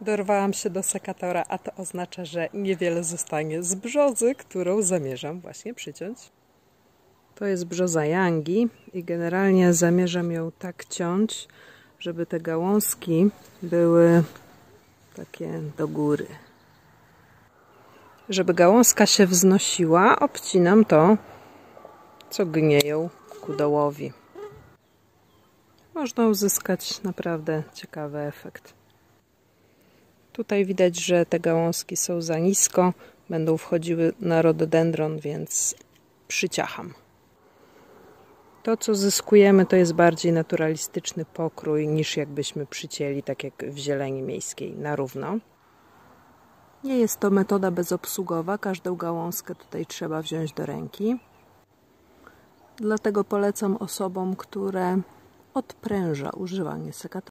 Dorwałam się do sekatora, a to oznacza, że niewiele zostanie z brzozy, którą zamierzam właśnie przyciąć. To jest brzoza Yangi i generalnie zamierzam ją tak ciąć, żeby te gałązki były takie do góry. Żeby gałązka się wznosiła, obcinam to, co gnieją ku dołowi. Można uzyskać naprawdę ciekawy efekt. Tutaj widać, że te gałązki są za nisko, będą wchodziły na rododendron, więc przyciacham. To, co zyskujemy, to jest bardziej naturalistyczny pokrój, niż jakbyśmy przycięli, tak jak w zieleni miejskiej, na równo. Nie jest to metoda bezobsługowa, każdą gałązkę tutaj trzeba wziąć do ręki. Dlatego polecam osobom, które odpręża używanie sekatora.